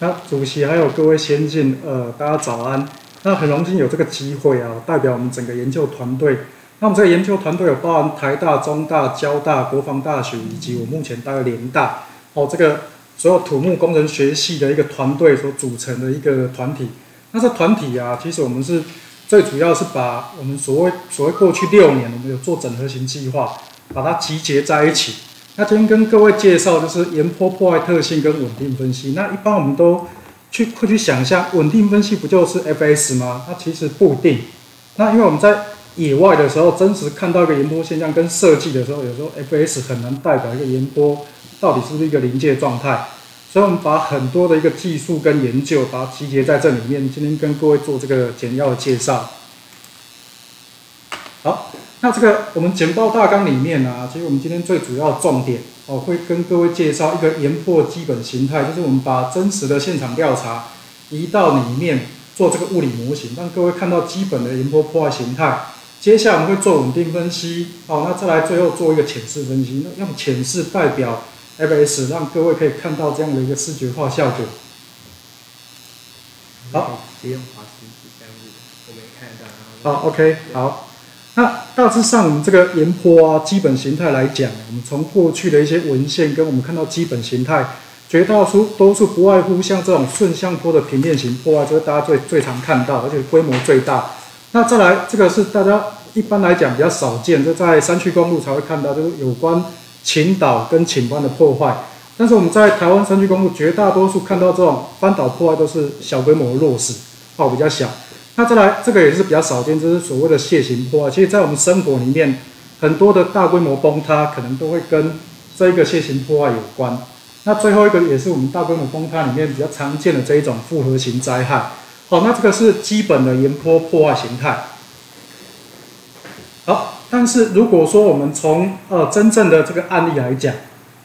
那主席还有各位先进，呃，大家早安。那很荣幸有这个机会啊，代表我们整个研究团队。那我们这个研究团队有包含台大、中大、交大、国防大学以及我目前待的联大，哦，这个所有土木工程学系的一个团队所组成的一个团体。那这团体啊，其实我们是最主要是把我们所谓所谓过去六年我们有做整合型计划，把它集结在一起。那今天跟各位介绍就是岩坡破坏特性跟稳定分析。那一般我们都去会去想象，稳定分析不就是 FS 吗？那其实不一定。那因为我们在野外的时候，真实看到一个岩坡现象，跟设计的时候，有时候 FS 很难代表一个岩坡到底是不是一个临界状态。所以我们把很多的一个技术跟研究，把它集结在这里面。今天跟各位做这个简要的介绍。好。那这个我们简报大纲里面呢，其实我们今天最主要重点哦，会跟各位介绍一个研破基本形态，就是我们把真实的现场调查移到里面做这个物理模型，让各位看到基本的研破破坏形态。接下来我们会做稳定分析，哦，那再来最后做一个浅视分析，那用浅视代表 FS，让各位可以看到这样的一个视觉化效果。好，直接用滑石子这样子，我们看到。好，OK，好。那大致上，我们这个岩坡啊，基本形态来讲，我们从过去的一些文献跟我们看到基本形态，绝大多数不外乎像这种顺向坡的平面型坡啊，这是大家最最常看到，而且规模最大。那再来，这个是大家一般来讲比较少见，就在山区公路才会看到，就是有关倾倒跟倾翻的破坏。但是我们在台湾山区公路，绝大多数看到这种翻倒破坏都是小规模的落石，哦，比较小。那再来，这个也是比较少见，就是所谓的楔形坡啊。其实，在我们生活里面，很多的大规模崩塌，可能都会跟这一个楔形破坏有关。那最后一个也是我们大规模崩塌里面比较常见的这一种复合型灾害。好，那这个是基本的岩坡破坏形态。好，但是如果说我们从呃真正的这个案例来讲，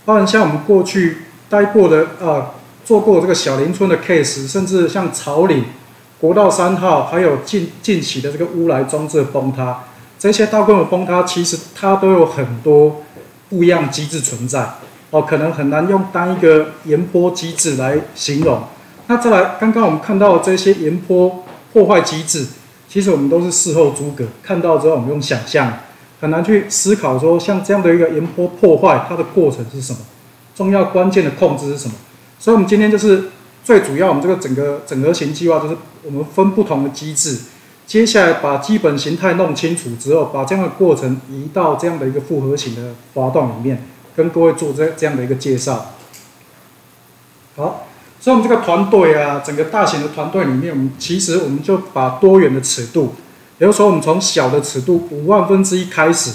包含像我们过去待过的呃做过这个小林村的 case，甚至像草岭。国道三号还有近近期的这个乌来装置崩塌，这些大规模崩塌其实它都有很多不一样机制存在哦，可能很难用单一个岩坡机制来形容。那再来，刚刚我们看到这些岩坡破坏机制，其实我们都是事后诸葛，看到之后我们用想象，很难去思考说像这样的一个岩坡破坏，它的过程是什么，重要关键的控制是什么。所以，我们今天就是最主要，我们这个整个整合型计划就是。我们分不同的机制，接下来把基本形态弄清楚之后，把这样的过程移到这样的一个复合型的滑动里面，跟各位做这这样的一个介绍。好，所以我们这个团队啊，整个大型的团队里面，我们其实我们就把多元的尺度，比如说我们从小的尺度五万分之一开始，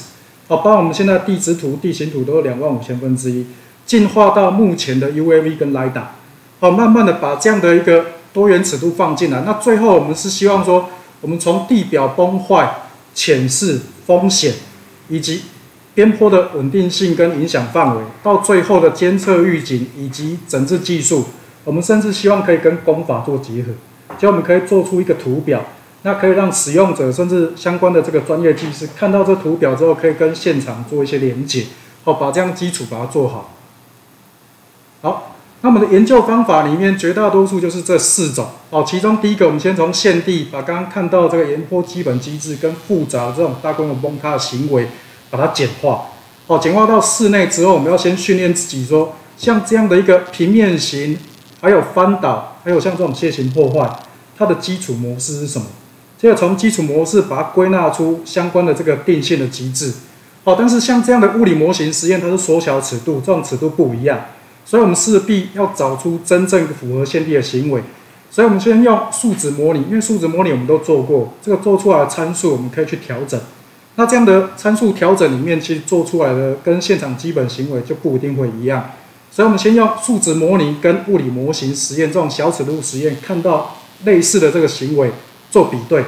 哦，包括我们现在地质图、地形图都有两万五千分之一，进化到目前的 UAV 跟 LIDA 哦，慢慢的把这样的一个。多元尺度放进来，那最后我们是希望说，我们从地表崩坏、浅视风险，以及边坡的稳定性跟影响范围，到最后的监测预警以及整治技术，我们甚至希望可以跟工法做结合，就我们可以做出一个图表，那可以让使用者甚至相关的这个专业技师看到这图表之后，可以跟现场做一些连接，哦，把这样基础把它做好，好。那么的研究方法里面，绝大多数就是这四种哦。其中第一个，我们先从现地把刚刚看到这个岩坡基本机制跟复杂的这种大规模崩塌的行为，把它简化。哦，简化到室内之后，我们要先训练自己说，像这样的一个平面型，还有翻倒，还有像这种楔形破坏，它的基础模式是什么？这个从基础模式把它归纳出相关的这个定性的机制。哦，但是像这样的物理模型实验，它是缩小尺度，这种尺度不一样。所以，我们势必要找出真正符合现地的行为。所以，我们先用数值模拟，因为数值模拟我们都做过，这个做出来的参数我们可以去调整。那这样的参数调整里面，其实做出来的跟现场基本行为就不一定会一样。所以，我们先用数值模拟跟物理模型实验这种小尺度实验，看到类似的这个行为做比对。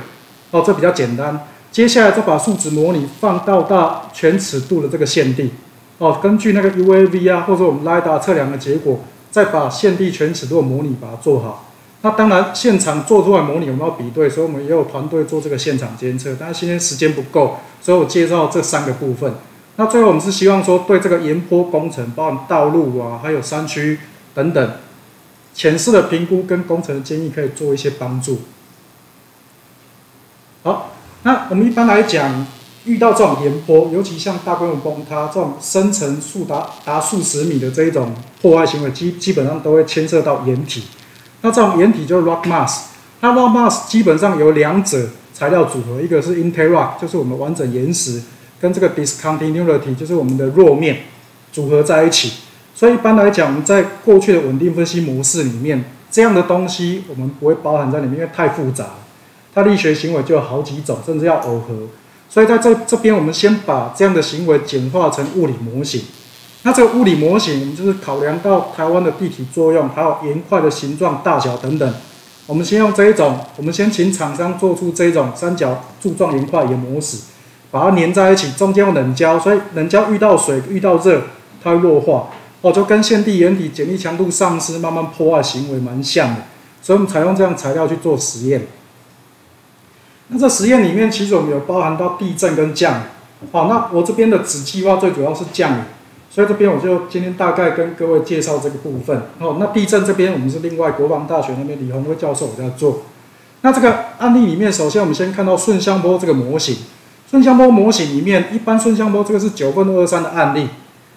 哦，这比较简单。接下来再把数值模拟放到大全尺度的这个现地。哦，根据那个 UAV 啊，或者我们 LiDAR 测量的结果，再把现地全尺度的模拟把它做好。那当然，现场做出来模拟我们要比对，所以我们也有团队做这个现场监测。但是今天时间不够，所以我介绍这三个部分。那最后我们是希望说，对这个沿坡工程，包括道路啊，还有山区等等，浅示的评估跟工程的建议可以做一些帮助。好，那我们一般来讲，遇到这种岩坡，尤其像大规模崩塌这种深层数达达数十米的这一种破坏行为，基基本上都会牵涉到岩体。那这种岩体就是 rock mass，那 rock mass 基本上有两者材料组合，一个是 interrock，就是我们完整岩石，跟这个 discontinuity，就是我们的弱面组合在一起。所以一般来讲，我们在过去的稳定分析模式里面，这样的东西我们不会包含在里面，因为太复杂。它力学行为就有好几种，甚至要耦合。所以在这这边，我们先把这样的行为简化成物理模型。那这个物理模型，我们就是考量到台湾的地体作用，还有岩块的形状、大小等等。我们先用这一种，我们先请厂商做出这种三角柱状岩块岩模式，把它粘在一起，中间用冷胶，所以冷胶遇到水、遇到热，它会弱化。哦，就跟现地岩体剪力强度丧失、慢慢破坏行为蛮像的。所以我们采用这样材料去做实验。那这实验里面，其实我们有包含到地震跟降雨。好，那我这边的子计划最主要是降雨，所以这边我就今天大概跟各位介绍这个部分。哦，那地震这边我们是另外国防大学那边李宏威教授在做。那这个案例里面，首先我们先看到顺向波这个模型。顺向波模型里面，一般顺向波这个是九分二三的案例。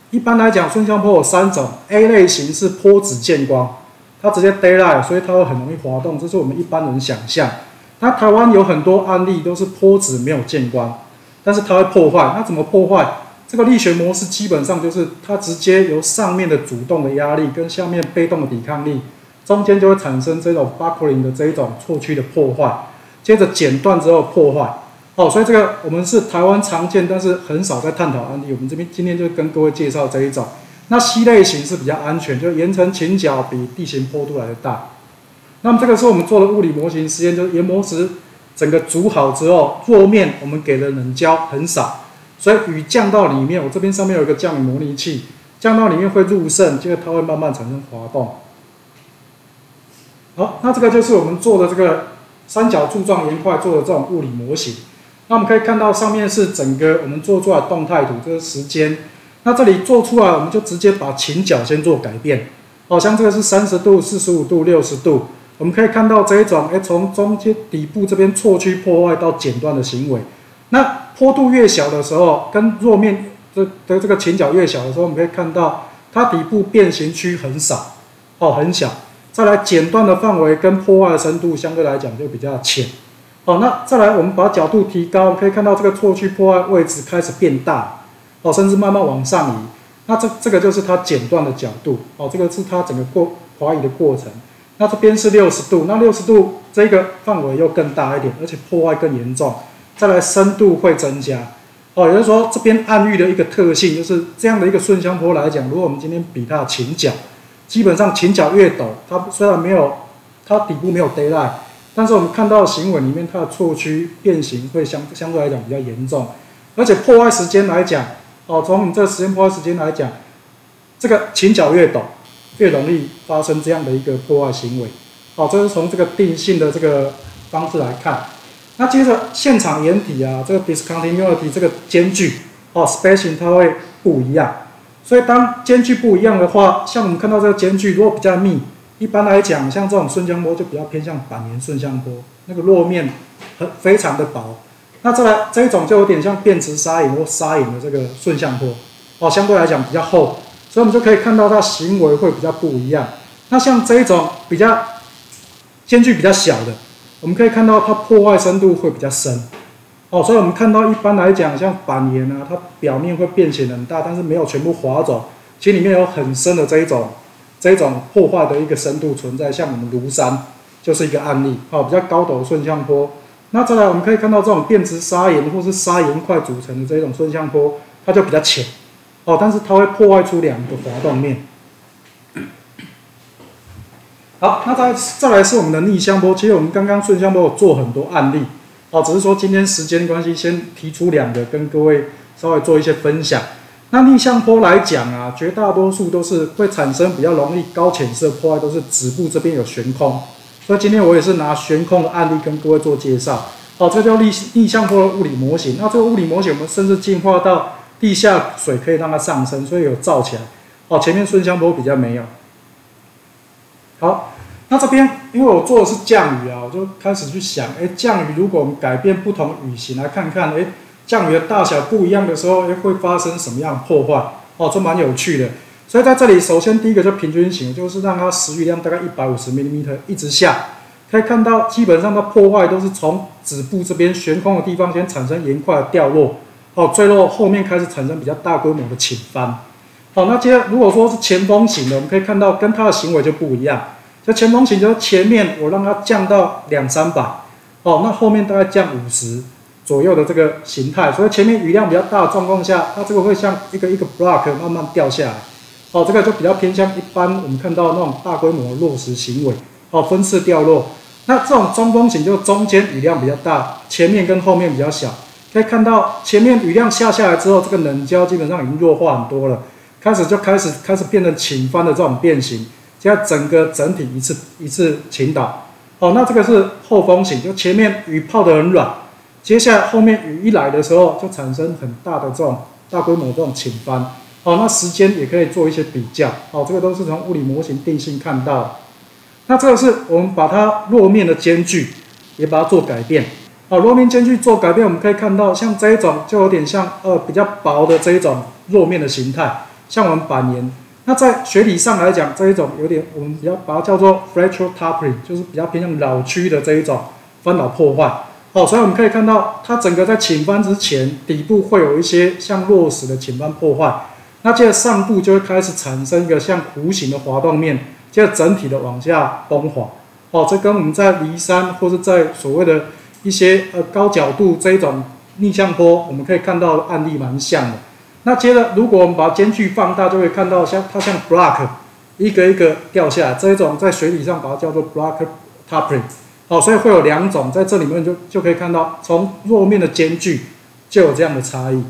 一般来讲，顺向波有三种，A 类型是坡子见光，它直接 daylight，所以它会很容易滑动，这是我们一般人想象。那台湾有很多案例都是坡子没有见光，但是它会破坏。那怎么破坏？这个力学模式基本上就是它直接由上面的主动的压力跟下面被动的抵抗力，中间就会产生这种 buckling 的这一种错区的破坏，接着剪断之后破坏。哦，所以这个我们是台湾常见，但是很少在探讨案例。我们这边今天就跟各位介绍这一种。那 C 类型是比较安全，就岩层倾角比地形坡度来的大。那么这个是我们做的物理模型实验，就是研磨石整个煮好之后，弱面我们给的冷胶很少，所以雨降到里面，我这边上面有一个降雨模拟器，降到里面会入渗，接着它会慢慢产生滑动。好，那这个就是我们做的这个三角柱状岩块做的这种物理模型。那我们可以看到上面是整个我们做出来动态图，这是时间。那这里做出来，我们就直接把倾角先做改变，好像这个是三十度、四十五度、六十度。我们可以看到这一种，哎，从中间底部这边错区破坏到剪断的行为。那坡度越小的时候，跟弱面的的这个倾角越小的时候，我们可以看到它底部变形区很少，哦，很小。再来剪断的范围跟破坏的深度相对来讲就比较浅。哦，那再来我们把角度提高，可以看到这个错区破坏位置开始变大，哦，甚至慢慢往上移。那这这个就是它剪断的角度，哦，这个是它整个过滑移的过程。那这边是六十度，那六十度这个范围又更大一点，而且破坏更严重。再来深度会增加，哦，也就是说这边暗域的一个特性就是这样的一个顺向坡来讲，如果我们今天比它的倾角，基本上倾角越陡，它虽然没有它底部没有 daylight，但是我们看到行为里面它的错区变形会相相对来讲比较严重，而且破坏时间来讲，哦，从你这个时间破坏时间来讲，这个倾角越陡。越容易发生这样的一个破坏行为，好，这是从这个定性的这个方式来看。那接着现场掩体啊，这个 discontinuity 这个间距哦，spacing 它会不一样。所以当间距不一样的话，像我们看到这个间距如果比较密，一般来讲，像这种顺向坡就比较偏向板岩顺向坡，那个落面很非常的薄。那再来这一种就有点像变质砂岩或砂岩的这个顺向坡，哦，相对来讲比较厚。所以，我们就可以看到它行为会比较不一样。那像这一种比较间距比较小的，我们可以看到它破坏深度会比较深。哦，所以我们看到一般来讲，像板岩啊，它表面会变形很大，但是没有全部划走，其实里面有很深的这一种这一种破坏的一个深度存在。像我们庐山就是一个案例，哦，比较高陡的顺向坡。那再来，我们可以看到这种变质砂岩或是砂岩块组成的这种顺向坡，它就比较浅。哦，但是它会破坏出两个滑动面。好，那再再来是我们的逆向坡。其实我们刚刚顺向坡有做很多案例，哦，只是说今天时间关系，先提出两个跟各位稍微做一些分享。那逆向坡来讲啊，绝大多数都是会产生比较容易高浅色破坏，都是止部这边有悬空。所以今天我也是拿悬空的案例跟各位做介绍。哦，这叫逆逆向坡的物理模型。那这个物理模型，我们甚至进化到。地下水可以让它上升，所以有造起来。哦，前面顺向坡比较没有。好，那这边因为我做的是降雨啊，我就开始去想，哎，降雨如果我们改变不同雨型来看看，哎，降雨的大小不一样的时候，哎，会发生什么样的破坏？哦，这蛮有趣的。所以在这里，首先第一个就平均型，就是让它时雨量大概一百五十 mm 一直下，可以看到基本上它破坏都是从止部这边悬空的地方先产生岩块掉落，哦，坠落后面开始产生比较大规模的倾翻。好，那接如果说是前锋型的，我们可以看到跟它的行为就不一样。就前锋型，就是前面我让它降到两三百，哦，那后面大概降五十左右的这个形态。所以前面雨量比较大的状况下，它这个会像一个一个 block 慢慢掉下来。哦，这个就比较偏向一般我们看到那种大规模的落石行为，哦，分次掉落。那这种中锋型就中间雨量比较大，前面跟后面比较小。可以看到前面雨量下下来之后，这个冷胶基本上已经弱化很多了，开始就开始开始变成倾翻的这种变形，现在整个整体一次一次倾倒。哦，那这个是后风型，就前面雨泡得很软，接下来后面雨一来的时候，就产生很大的这种大规模这种倾翻。哦，那时间也可以做一些比较。哦，这个都是从物理模型定性看到。那这个是我们把它落面的间距也把它做改变。好，落面间距做改变，我们可以看到像这一种就有点像呃比较薄的这一种落面的形态，像我们板岩。那在学理上来讲，这一种有点我们比较把它叫做 fracture toppling，就是比较偏向老区的这一种翻倒破坏。哦，所以我们可以看到它整个在倾翻之前，底部会有一些像落石的倾翻破坏。那接着上部就会开始产生一个像弧形的滑动面，接着整体的往下崩滑。哦，这跟我们在离山或是在所谓的一些呃高角度这一种逆向坡，我们可以看到的案例蛮像的。那接着如果我们把间距放大，就会看到像它像 block 一个一个掉下来，这种在水底上把它叫做 block toppling。哦，所以会有两种，在这里面就就可以看到从弱面的间距就有这样的差异。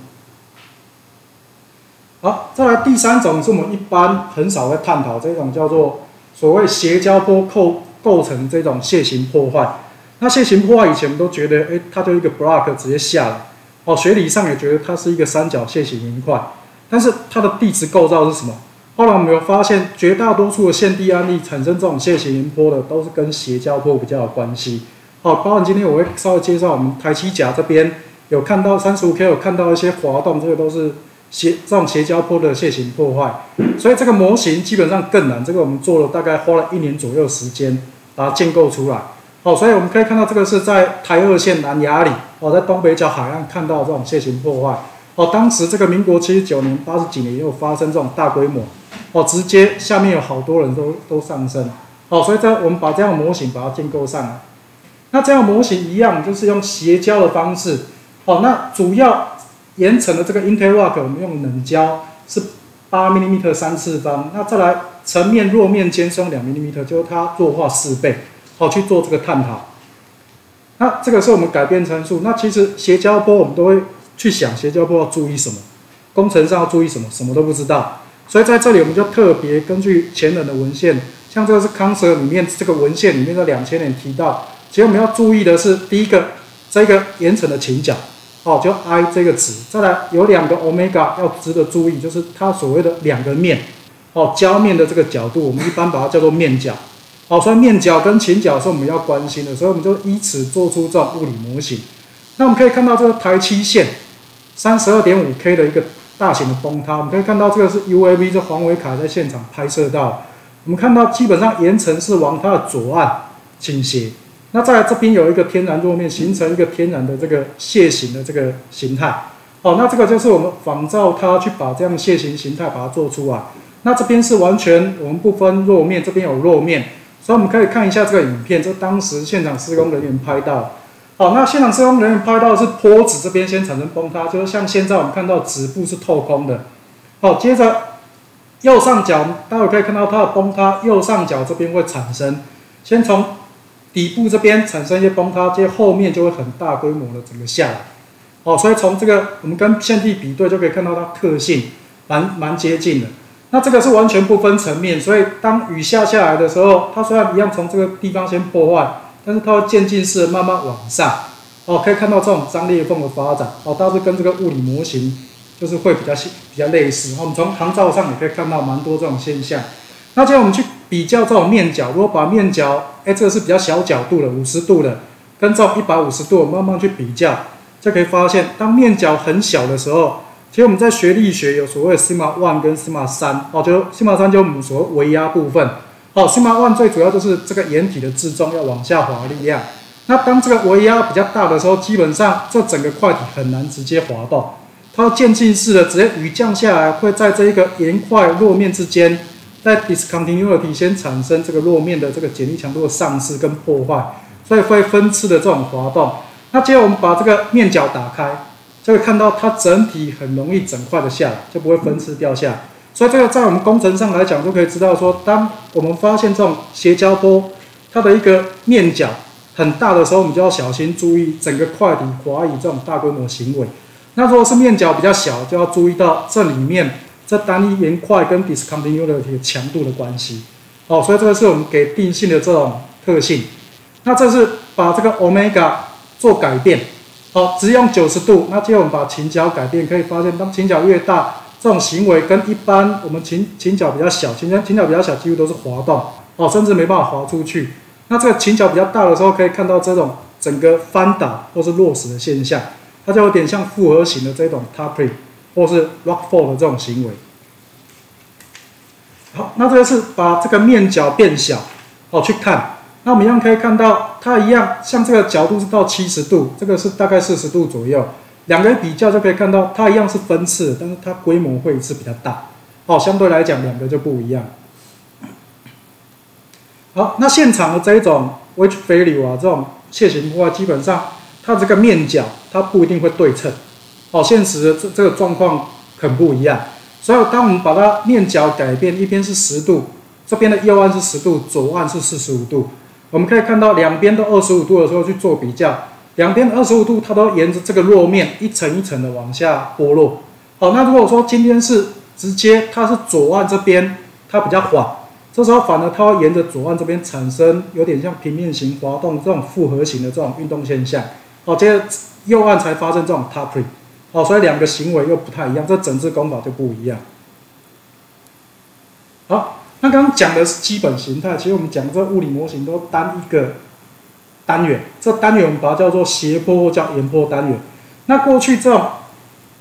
好，再来第三种是我们一般很少会探讨这种叫做所谓斜交坡构构成这种楔形破坏。那楔形破坏以前我们都觉得，哎，它就一个 block 直接下来，哦，学理上也觉得它是一个三角楔形岩块。但是它的地质构造是什么？后来我们有发现，绝大多数的现地案例产生这种楔形岩坡的，都是跟斜交坡比较有关系。好，包括今天我会稍微介绍我们台七甲这边有看到三十五 K 有看到一些滑动，这个都是。斜这种斜交坡的楔形破坏，所以这个模型基本上更难。这个我们做了大概花了一年左右时间把它建构出来。好，所以我们可以看到这个是在台二线南崖里，哦，在东北角海岸看到这种楔形破坏。哦，当时这个民国七十九年、八十几年也有发生这种大规模，哦，直接下面有好多人都都上升。好，所以在我们把这样模型把它建构上来。那这样模型一样，就是用斜交的方式。哦，那主要。岩层的这个 interlock，我们用冷胶是八 mm 三次方，那再来层面弱面尖松两 mm，就是它弱化四倍，好去做这个探讨。那这个是我们改变参数。那其实斜交坡我们都会去想斜交坡要注意什么，工程上要注意什么，什么都不知道。所以在这里我们就特别根据前人的文献，像这个是康舍里面这个文献里面的两千年提到，其实我们要注意的是第一个这个岩层的倾角。哦，就 I 这个值，再来有两个 omega 要值得注意，就是它所谓的两个面，哦，交面的这个角度，我们一般把它叫做面角。哦，所以面角跟倾角是我们要关心的，所以我们就以此做出这种物理模型。那我们可以看到这个台七线三十二点五 K 的一个大型的崩塌，我们可以看到这个是 UAV，这黄维凯在现场拍摄到，我们看到基本上岩层是往它的左岸倾斜。那在这边有一个天然弱面，形成一个天然的这个楔形的这个形态。哦，那这个就是我们仿照它去把这样的楔形形态把它做出来。那这边是完全我们不分弱面，这边有弱面，所以我们可以看一下这个影片，这当时现场施工人员拍到。好，那现场施工人员拍到是坡子这边先产生崩塌，就是像现在我们看到指部是透空的。好，接着右上角，待会可以看到它的崩塌，右上角这边会产生，先从。底部这边产生一些崩塌，接后面就会很大规模的整个下来，哦，所以从这个我们跟现地比对就可以看到它特性蛮蛮接近的。那这个是完全不分层面，所以当雨下下来的时候，它虽然一样从这个地方先破坏，但是它会渐进式慢慢往上，哦，可以看到这种张裂缝的发展，哦，倒是跟这个物理模型就是会比较比较类似。我们从航照上也可以看到蛮多这种现象。那接着我们去比较这种面角，如果把面角，哎，这个是比较小角度的，五十度的，跟这种一百五十度慢慢去比较，就可以发现，当面角很小的时候，其实我们在学力学有所谓 sigma one 跟 sigma 三，哦，就 sigma 三就我们所谓微压部分，哦，sigma one 最主要就是这个掩体的自重要往下滑力量。那当这个微压比较大的时候，基本上这整个块体很难直接滑动，它渐进式的直接雨降下来，会在这一个岩块落面之间，在 discontinuity 先产生这个落面的这个剪力强度的丧失跟破坏，所以会分次的这种滑动。那接着我们把这个面角打开，就会看到它整体很容易整块的下来，就不会分次掉下。所以这个在我们工程上来讲，就可以知道说，当我们发现这种斜交波，它的一个面角。很大的时候，我们就要小心注意整个块体滑移这种大规模行为。那如果是面角比较小，就要注意到这里面这单一岩块跟 discontinuity 强度的关系。哦，所以这个是我们给定性的这种特性。那这是把这个 omega 做改变。好，只用九十度。那接着我们把倾角改变，可以发现当倾角越大，这种行为跟一般我们倾倾角比较小，倾角倾角比较小，几乎都是滑动。哦，甚至没办法滑出去。那这个倾角比较大的时候，可以看到这种整个翻倒或是落石的现象，它就有点像复合型的这种 toppling 或是 rockfall 的这种行为。好，那这个是把这个面角变小，好去看。那我们一样可以看到，它一样像这个角度是到七十度，这个是大概四十度左右。两个比较就可以看到，它一样是分次，但是它规模会是比较大。哦，相对来讲，两个就不一样。好，那现场的这一种 wedge failure 啊，这种楔形破坏，基本上它这个面角它不一定会对称。哦，现实的这这个状况很不一样。所以当我们把它面角改变，一边是十度，这边的右岸是十度，左岸是四十五度，我们可以看到两边都二十五度的时候去做比较，两边二十五度它都沿着这个落面一层一层的往下剥落。好，那如果说今天是直接它是左岸这边它比较缓。这时候反而它会沿着左岸这边产生有点像平面型滑动这种复合型的这种运动现象，好，接着右岸才发生这种 toppling，好，所以两个行为又不太一样，这整治功法就不一样。好，那刚刚讲的是基本形态，其实我们讲这物理模型都单一个单元，这单元我们把它叫做斜坡或叫岩坡单元。那过去这种，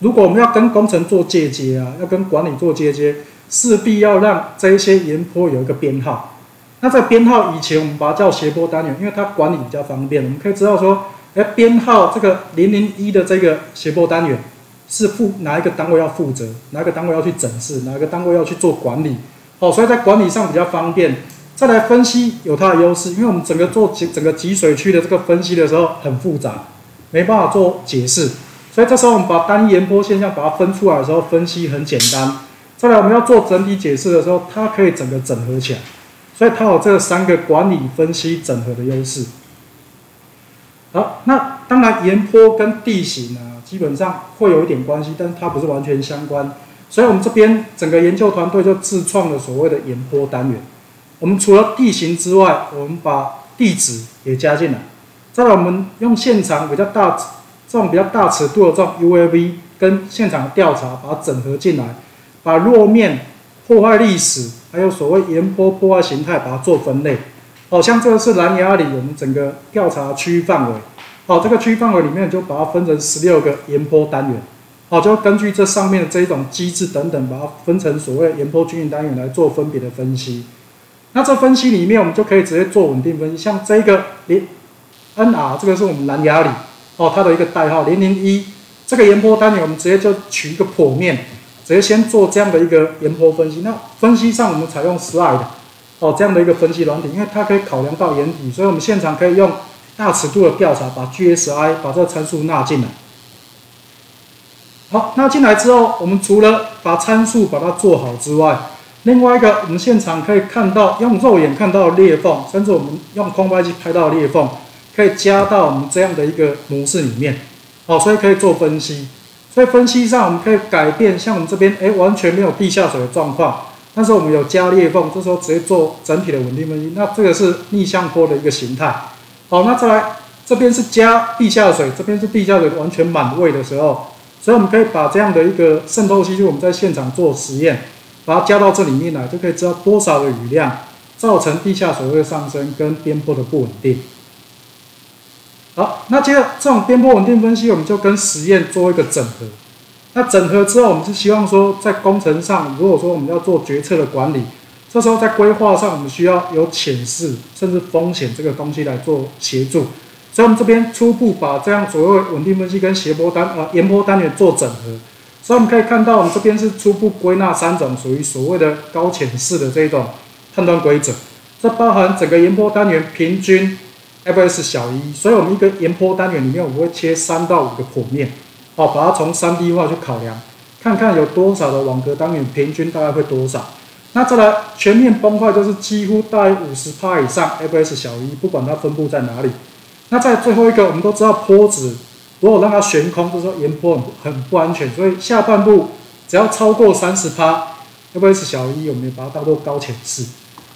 如果我们要跟工程做接接啊，要跟管理做接接。势必要让这一些岩坡有一个编号。那在编号以前，我们把它叫斜坡单元，因为它管理比较方便。我们可以知道说，哎，编号这个零零一的这个斜坡单元是负哪一个单位要负责，哪一个单位要去整治，哪一个单位要去做管理。好，所以在管理上比较方便。再来分析有它的优势，因为我们整个做整整个集水区的这个分析的时候很复杂，没办法做解释。所以这时候我们把单一岩坡现象把它分出来的时候，分析很简单。再来，我们要做整体解释的时候，它可以整个整合起来，所以它有这三个管理、分析、整合的优势。好，那当然岩坡跟地形啊，基本上会有一点关系，但是它不是完全相关。所以我们这边整个研究团队就自创了所谓的岩坡单元。我们除了地形之外，我们把地址也加进来。再来，我们用现场比较大、这种比较大尺度的这种 UAV 跟现场调查，把它整合进来。把落面破坏历史，还有所谓岩坡破坏形态，把它做分类。好像这个是蓝牙里我们整个调查区域范围。好，这个区域范围里面就把它分成十六个岩坡单元。好，就根据这上面的这一种机制等等，把它分成所谓的岩坡均匀单元来做分别的分析。那这分析里面，我们就可以直接做稳定分析。像这个零 NR，这个是我们蓝牙里哦，它的一个代号零零一。这个岩坡单元，我们直接就取一个剖面。直接先做这样的一个岩坡分析。那分析上我们采用 slide 哦这样的一个分析软体，因为它可以考量到岩体，所以我们现场可以用大尺度的调查，把 GSI 把这个参数纳进来。好，那进来之后，我们除了把参数把它做好之外，另外一个我们现场可以看到用肉眼看到裂缝，甚至我们用空拍机拍到裂缝，可以加到我们这样的一个模式里面。好，所以可以做分析。在分析上，我们可以改变，像我们这边，哎，完全没有地下水的状况，但是我们有加裂缝，这时候直接做整体的稳定分析。那这个是逆向坡的一个形态。好，那再来，这边是加地下水，这边是地下水完全满位的时候，所以我们可以把这样的一个渗透系数，我们在现场做实验，把它加到这里面来，就可以知道多少的雨量造成地下水位上升跟边坡的不稳定。好，那接着这种边坡稳定分析，我们就跟实验做一个整合。那整合之后，我们是希望说，在工程上，如果说我们要做决策的管理，这时候在规划上，我们需要有潜势甚至风险这个东西来做协助。所以，我们这边初步把这样所谓稳定分析跟斜坡单啊沿坡单元做整合。所以，我们可以看到，我们这边是初步归纳三种属于所谓的高潜势的这种判断规则。这包含整个沿坡单元平均。fs 小于一，所以我们一个沿坡单元里面，我们会切三到五个剖面，哦，把它从三 D 化去考量，看看有多少的网格单元平均大概会多少。那再来全面崩坏，就是几乎大于五十帕以上，fs 小于一，不管它分布在哪里。那在最后一个，我们都知道坡子如果让它悬空，就是说沿坡很很不安全，所以下半部只要超过三十趴，fs 小于一，我们也把它当做高潜势。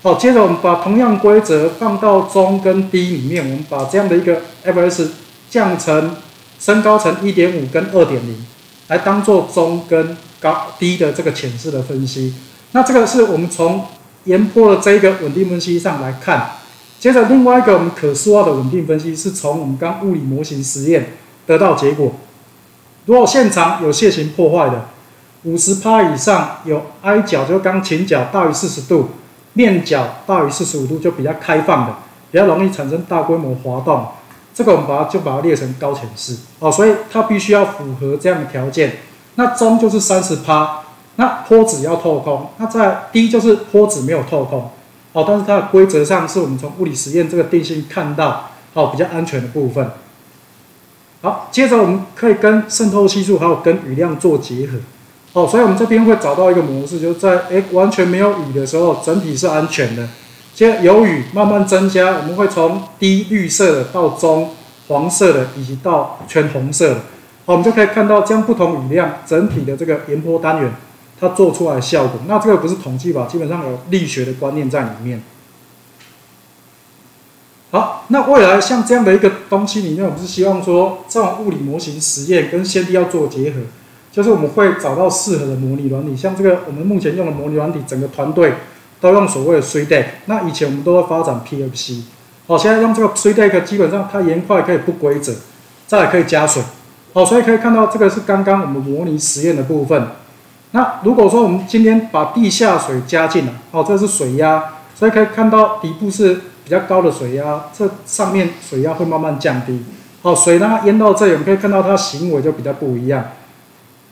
好，接着我们把同样规则放到中跟低里面，我们把这样的一个 fs 降成升高成一点五跟二点零，来当做中跟高低的这个浅势的分析。那这个是我们从沿坡的这一个稳定分析上来看。接着另外一个我们可视化的稳定分析，是从我们刚物理模型实验得到结果。如果现场有楔形破坏的，五十帕以上有 I 角，就钢琴角大于四十度。面角大于四十五度就比较开放的，比较容易产生大规模滑动，这个我们把它就把它列成高潜势哦，所以它必须要符合这样的条件。那中就是三十趴，那坡子要透空，那在低就是坡子没有透空哦，但是它的规则上是我们从物理实验这个定性看到哦比较安全的部分。好，接着我们可以跟渗透系数还有跟雨量做结合。哦，所以我们这边会找到一个模式，就是在诶完全没有雨的时候，整体是安全的。接着有雨慢慢增加，我们会从低绿色的到中黄色的，以及到全红色的。好，我们就可以看到将不同雨量整体的这个沿坡单元，它做出来的效果。那这个不是统计法，基本上有力学的观念在里面。好，那未来像这样的一个东西里面，我们是希望说，这种物理模型实验跟先帝要做结合。就是我们会找到适合的模拟软体，像这个我们目前用的模拟软体，整个团队都用所谓的3 Deck。那以前我们都会发展 PFC，好，现在用这个 three Deck，基本上它岩块可以不规则，再可以加水，好，所以可以看到这个是刚刚我们模拟实验的部分。那如果说我们今天把地下水加进来，好，这是水压，所以可以看到底部是比较高的水压，这上面水压会慢慢降低，好，水呢淹到这里，我们可以看到它行为就比较不一样。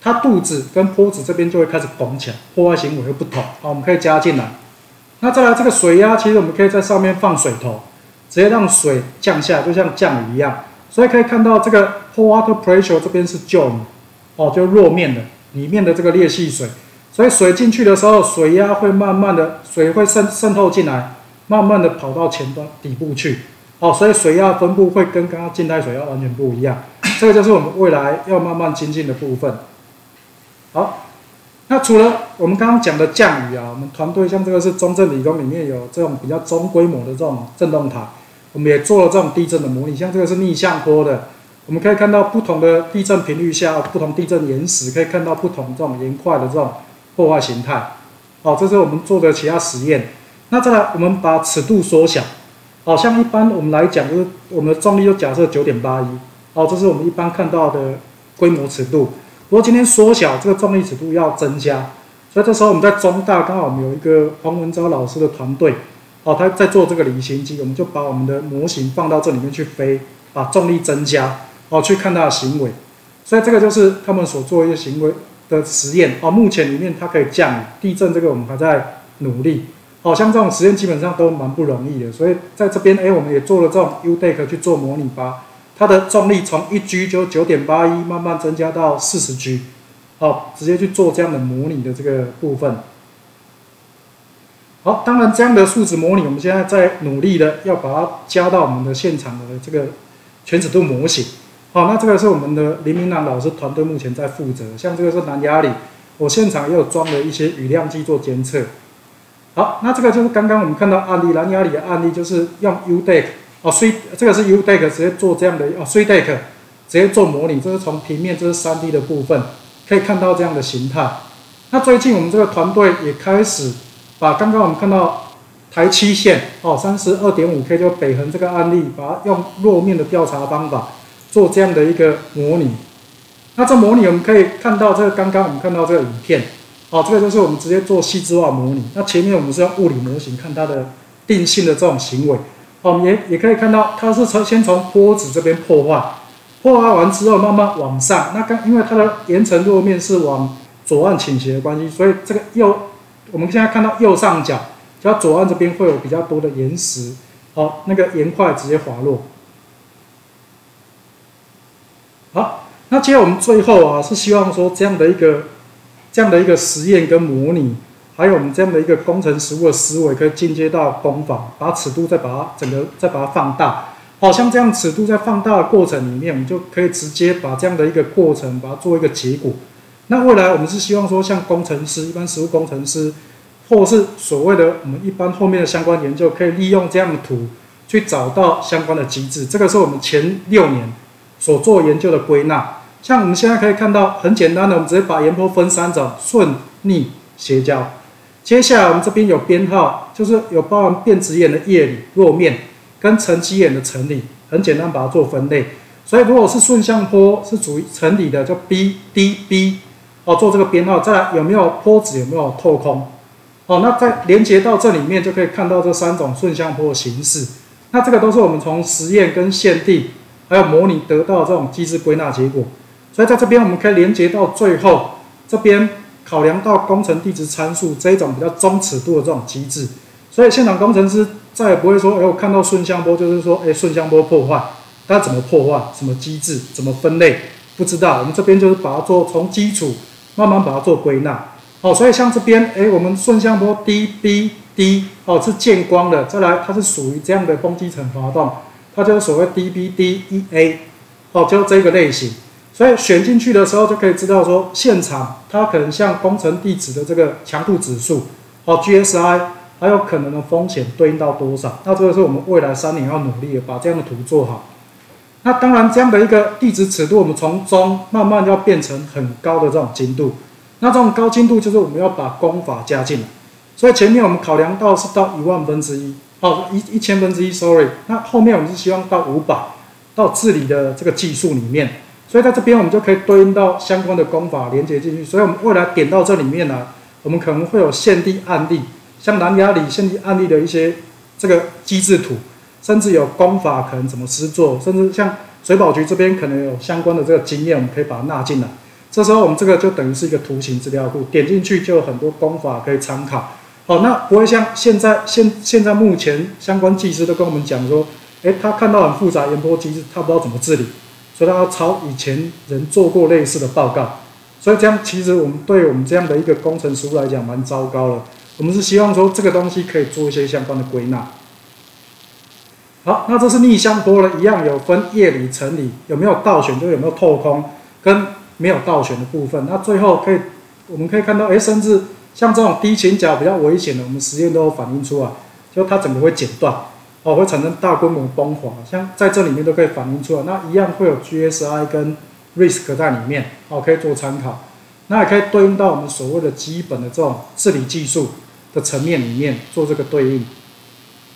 它肚子跟坡子这边就会开始拱起来，破坏行为会不同。好，我们可以加进来。那再来这个水压，其实我们可以在上面放水头，直接让水降下，就像降雨一样。所以可以看到这个 pour water pressure 这边是 j o i n 哦，就弱面的里面的这个裂隙水。所以水进去的时候，水压会慢慢的，水会渗渗透进来，慢慢的跑到前端底部去。哦，所以水压分布会跟刚刚静态水压完全不一样。这个就是我们未来要慢慢精进的部分。好，那除了我们刚刚讲的降雨啊，我们团队像这个是中正理工里面有这种比较中规模的这种振动台，我们也做了这种地震的模拟。像这个是逆向坡的，我们可以看到不同的地震频率下，不同地震岩石可以看到不同这种岩块的这种破坏形态。好，这是我们做的其他实验。那再来，我们把尺度缩小，好像一般我们来讲，就是我们的重力就假设九点八一，好，这是我们一般看到的规模尺度。不过今天缩小这个重力尺度要增加，所以这时候我们在中大刚好我们有一个黄文昭老师的团队，哦，他在做这个离心机，我们就把我们的模型放到这里面去飞，把重力增加，哦，去看它的行为。所以这个就是他们所做一些行为的实验，哦，目前里面它可以降、地震，这个我们还在努力。哦，像这种实验基本上都蛮不容易的，所以在这边，哎，我们也做了这种 U deck 去做模拟吧。它的重力从一 G 就九点八一慢慢增加到四十 G，好，直接去做这样的模拟的这个部分。好，当然这样的数值模拟，我们现在在努力的要把它加到我们的现场的这个全尺度模型。好，那这个是我们的林明南老师团队目前在负责。像这个是蓝压里，我现场也有装了一些雨量计做监测。好，那这个就是刚刚我们看到案例蓝牙里的案例，就是用 UDEC。哦，所以这个是 UDEC 直接做这样的哦，所以 deck 直接做模拟，这是从平面，这是三 D 的部分，可以看到这样的形态。那最近我们这个团队也开始把刚刚我们看到台七线哦，三十二点五 K 就北横这个案例，把它用弱面的调查方法做这样的一个模拟。那这模拟我们可以看到，这个刚刚我们看到这个影片，哦，这个就是我们直接做细致化模拟。那前面我们是用物理模型看它的定性的这种行为，哦，也也可以看到它是从先从波子这边破坏，破坏完之后慢慢往上。那刚因为它的岩层弱面是往左岸倾斜的关系，所以这个右我们现在看到右上角。只要左岸这边会有比较多的岩石，好，那个岩块直接滑落。好，那接下来我们最后啊，是希望说这样的一个这样的一个实验跟模拟，还有我们这样的一个工程实物的思维，可以进阶到工坊，把尺度再把它整个再把它放大。好像这样尺度在放大的过程里面，我们就可以直接把这样的一个过程把它做一个结果。那未来我们是希望说，像工程师，一般实物工程师。或是所谓的我们一般后面的相关研究，可以利用这样的图去找到相关的机制。这个是我们前六年所做研究的归纳。像我们现在可以看到，很简单的，我们直接把岩坡分三种：顺、逆、斜交。接下来我们这边有编号，就是有包含变质岩的叶理、弱面跟沉积岩的层理，很简单把它做分类。所以如果是顺向坡是属于层理的，叫 B、D、B 哦，做这个编号。再来有没有坡子，有没有透空？哦，那在连接到这里面就可以看到这三种顺向坡的形式。那这个都是我们从实验跟现地还有模拟得到这种机制归纳结果。所以在这边我们可以连接到最后这边考量到工程地质参数这一种比较中尺度的这种机制。所以现场工程师再也不会说，哎，我看到顺向坡就是说，哎，顺向坡破坏，它怎么破坏？什么机制？怎么分类？不知道。我们这边就是把它做从基础慢慢把它做归纳。哦，所以像这边，哎，我们顺向坡 D B D 哦是见光的，再来它是属于这样的风基层滑动，它就是所谓 D B D E A，哦，就这个类型。所以选进去的时候就可以知道说，现场它可能像工程地址的这个强度指数，哦 G S I，还有可能的风险对应到多少？那这个是我们未来三年要努力的，把这样的图做好。那当然，这样的一个地址尺度，我们从中慢慢要变成很高的这种精度。那这种高精度就是我们要把功法加进来，所以前面我们考量到是到一万分之一，哦一一千分之一，sorry。那后面我们是希望到五百，到治理的这个技术里面，所以在这边我们就可以对应到相关的功法连接进去。所以我们未来点到这里面呢，我们可能会有现地案例，像南亚里现地案例的一些这个机制图，甚至有功法可能怎么施作，甚至像水保局这边可能有相关的这个经验，我们可以把它纳进来。这时候我们这个就等于是一个图形资料库，点进去就有很多功法可以参考。好，那不会像现在现现在目前相关技师都跟我们讲说，诶，他看到很复杂延波机制，他不知道怎么治理，所以他要抄以前人做过类似的报告。所以这样其实我们对我们这样的一个工程师来讲蛮糟糕的。我们是希望说这个东西可以做一些相关的归纳。好，那这是逆向坡了，一样有分叶理、层理，有没有倒选，就有没有透空跟。没有倒悬的部分，那最后可以，我们可以看到，哎，甚至像这种低倾角比较危险的，我们实验都有反映出来，就它整个会剪断，哦，会产生大规模崩滑，像在这里面都可以反映出来，那一样会有 GSI 跟 risk 在里面，哦，可以做参考，那也可以对应到我们所谓的基本的这种治理技术的层面里面做这个对应，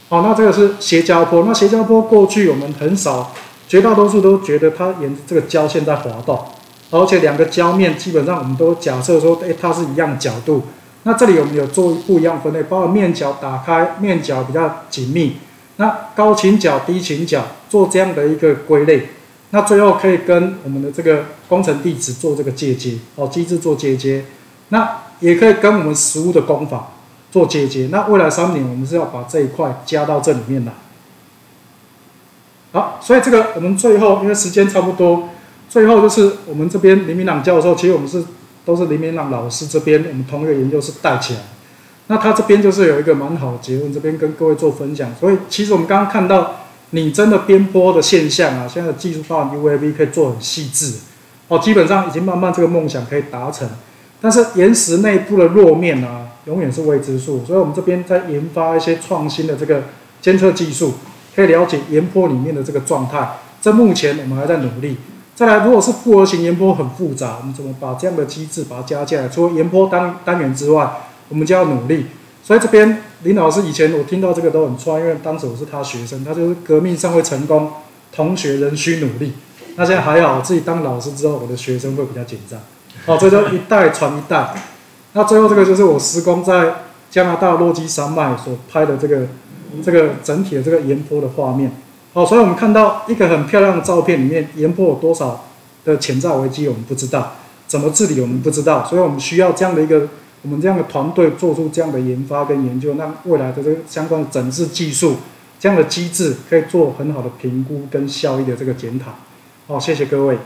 好，那这个是斜交坡，那斜交坡过去我们很少，绝大多数都觉得它沿着这个交线在滑动。而且两个胶面基本上我们都假设说，哎，它是一样角度。那这里我们有做不一样分类，包括面角打开，面角比较紧密。那高倾角、低倾角做这样的一个归类。那最后可以跟我们的这个工程地址做这个借接，哦，机制做借接。那也可以跟我们实物的工法做借接。那未来三年我们是要把这一块加到这里面来。好，所以这个我们最后因为时间差不多。最后就是我们这边林明朗教授，其实我们是都是林明朗老师这边，我们同一个研究室带起来。那他这边就是有一个蛮好的结论，这边跟各位做分享。所以其实我们刚刚看到你真的边坡的现象啊，现在的技术包含 UAV 可以做很细致，哦，基本上已经慢慢这个梦想可以达成。但是岩石内部的弱面啊，永远是未知数，所以我们这边在研发一些创新的这个监测技术，可以了解岩坡里面的这个状态。这目前我们还在努力。再来，如果是复合型岩坡很复杂，我们怎么把这样的机制把它加进来？除了岩坡单单元之外，我们就要努力。所以这边林老师以前我听到这个都很创，因为当时我是他学生，他就是革命尚未成功，同学仍需努力。那现在还好，自己当老师之后，我的学生会比较紧张。哦，这就一代传一代。那最后这个就是我施工在加拿大落基山脉所拍的这个这个整体的这个岩坡的画面。好，所以我们看到一个很漂亮的照片里面，岩坡有多少的潜在危机我们不知道，怎么治理我们不知道，所以我们需要这样的一个我们这样的团队做出这样的研发跟研究，让未来的这个相关的整治技术这样的机制可以做很好的评估跟效益的这个检讨。好，谢谢各位。